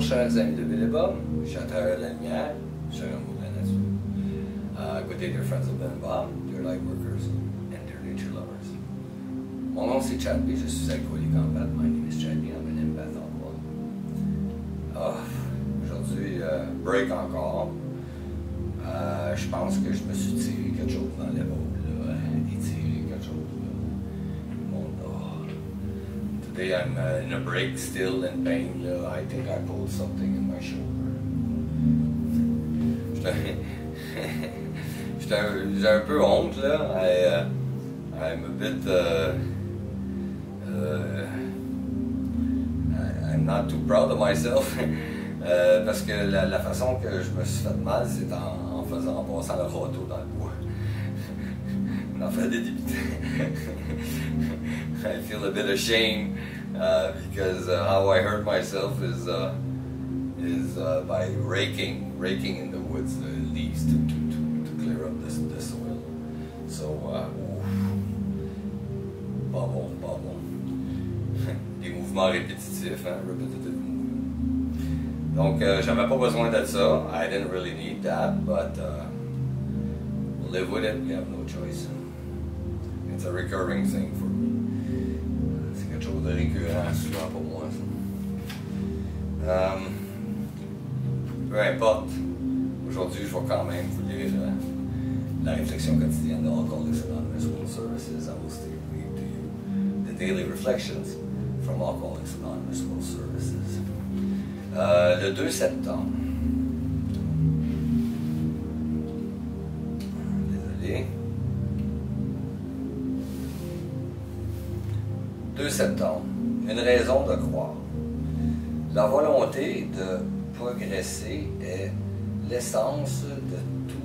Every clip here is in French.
chers amis de Billabong, à travers la lumière, cher amour de la nature. Uh, good day, dear friends of Billabong, dear light workers, and dear nature lovers. Mon nom c'est Chadby, je suis alcoolique en empath. My name is Chadby, I'm an empath alcohol. Ah, Aujourd'hui, euh, break encore. Euh, je pense que je me suis tiré quelque chose dans l'épaule, là, étiré quelque chose. Today I'm uh, in a break, still in pain. Là. I think I pulled something in my shoulder. J'ai un peu honte là. I, uh, I'm a bit. Uh, uh, I'm not too proud of myself. Euh, parce que la, la façon que je me suis fait mal, c'est en, en faisant en passant le râteau dans le bois. Des. I feel a bit ashamed uh, because uh, how I hurt myself is uh, is uh, by raking raking in the woods the leaves to, to, to, to clear up this, the soil. So, uh, bubble, bubble. Des mouvements répétitifs, hein, repetitive movement. Donc, euh, j'avais pas besoin de ça. I didn't really need that, but uh, live with it. We have no choice. It's a recurring thing for me. C'est quelque chose de récurrent souvent pour moi. ça. Um, peu importe. Aujourd'hui, je vais quand même vous lire euh, la réflexion quotidienne de Alcoholics Anonymous World Services. I will still read to you the daily reflections from Alcoholics Anonymous World Services. Euh, le 2 septembre. Septembre. Une raison de croire. La volonté de progresser est l'essence de tout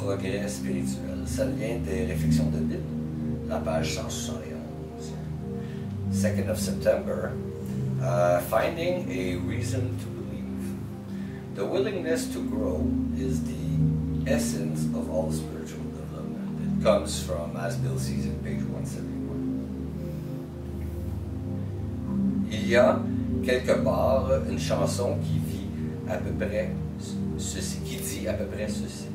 progrès spirituel. Ça vient des réflexions de Bill, la page 171. 2nd of September, uh, finding a reason to believe. The willingness to grow is the essence of all spiritual development. It comes from, as Bill sees in page 171. Il y a quelque part une chanson qui vit à peu près ceci, qui dit à peu près ceci.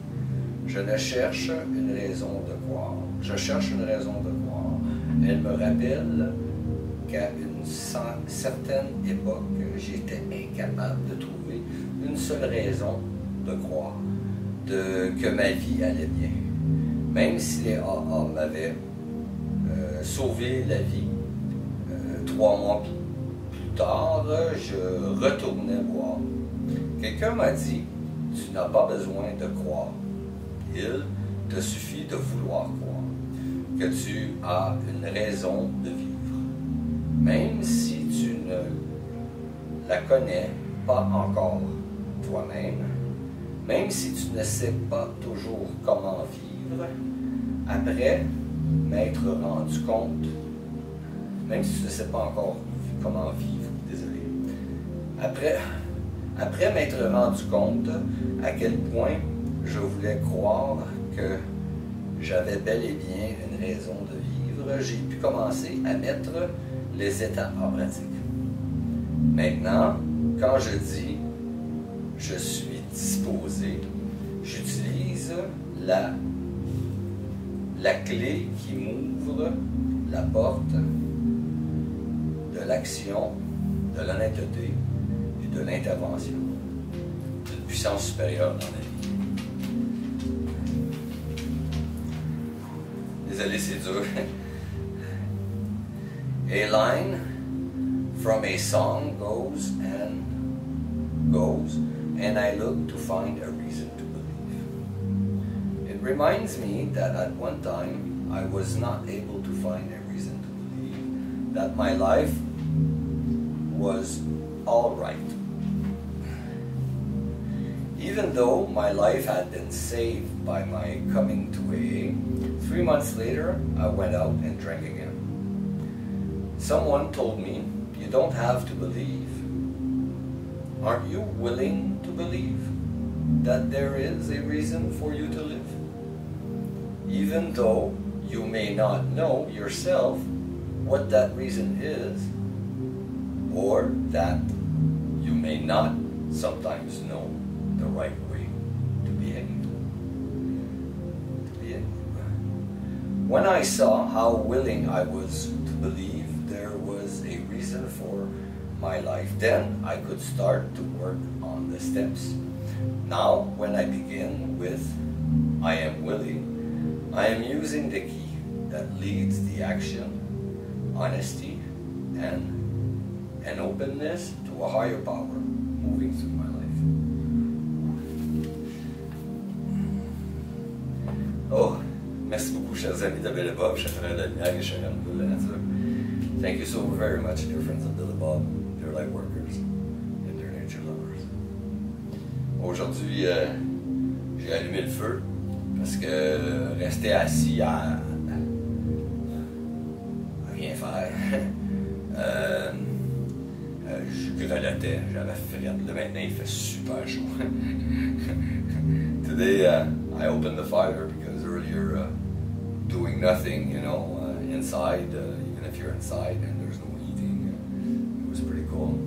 Je ne cherche une raison de croire. Je cherche une raison de croire. Elle me rappelle qu'à une cer- certaine époque, j'étais incapable de trouver une seule raison de croire que ma vie allait bien. Même si les AA m'avaient euh, sauvé la vie, euh, trois mois plus plus tard, je retournais boire. Quelqu'un m'a dit, tu n'as pas besoin de croire. Il te suffit de vouloir croire, que tu as une raison de vivre. Même si tu ne la connais pas encore toi-même, même si tu ne sais pas toujours comment vivre, après m'être rendu compte même si tu ne sais pas encore comment vivre. Après, après m'être rendu compte à quel point je voulais croire que j'avais bel et bien une raison de vivre, j'ai pu commencer à mettre les étapes en pratique. Maintenant, quand je dis je suis disposé, j'utilise la, la clé qui m'ouvre la porte de l'action, de l'honnêteté de l'intervention d'une puissance supérieure dans la vie. Désolé, c'est dur. A line from a song goes and goes, and I look to find a reason to believe. It reminds me that at one time I was not able to find a reason to believe that my life was all right. Even though my life had been saved by my coming to AA, three months later I went out and drank again. Someone told me, You don't have to believe. Aren't you willing to believe that there is a reason for you to live? Even though you may not know yourself what that reason is, or that you may not sometimes know the right way to behave. To behave. When I saw how willing I was to believe there was a reason for my life, then I could start to work on the steps. Now, when I begin with I am willing, I am using the key that leads the action, honesty, and an openness to a higher power moving through my life. Oh, merci beaucoup, chers amis de Billy Bob, chers frères de lumière et amis de nature. Thank you so very much, dear friends of Billy Bob, dear light workers, and dear nature lovers. Aujourd'hui, euh, j'ai allumé le feu parce que rester assis à, rien faire. euh, euh, je grelottais, j'avais fret. Là maintenant il fait super chaud. Today uh, I opened the fire because earlier uh, doing nothing, you know, uh, inside, uh, even if you're inside and there's no heating, it was pretty cold.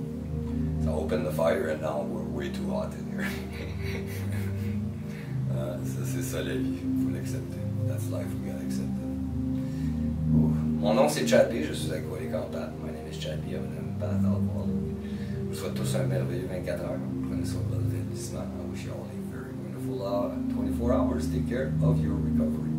So I opened the fire and now we're way too hot in here. uh, c'est ça la vie, faut l'accepter. That's life, we gotta accept it. Ouh. Mon nom c'est Chad B, je suis avec Wally Campat. My name is Chad B, I'm an empath alcoholic. Je vous souhaite tous un merveilleux 24 heures. Prenez soin de votre établissement. I wish you all uh, 24 hours. Take care of your recovery.